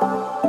Bye.